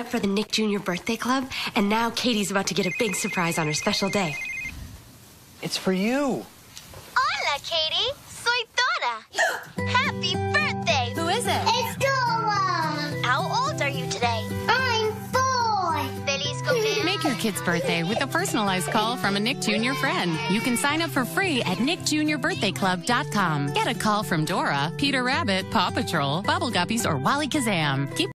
up for the Nick Jr. birthday club, and now Katie's about to get a big surprise on her special day. It's for you. Hola, Katie. Soy Dora. Happy birthday. Who is it? It's Dora. How old are you today? I'm four. Feliz cumpleaños. Make your kid's birthday with a personalized call from a Nick Jr. friend. You can sign up for free at NickJuniorBirthdayClub.com. Get a call from Dora, Peter Rabbit, Paw Patrol, Bubble Guppies, or Wallykazam. Keep